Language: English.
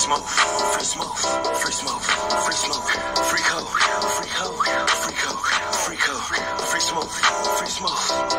smoke, free smoke, free smoke, free smoke, free code, free coke. free coke. free code, free smoke, free smoke.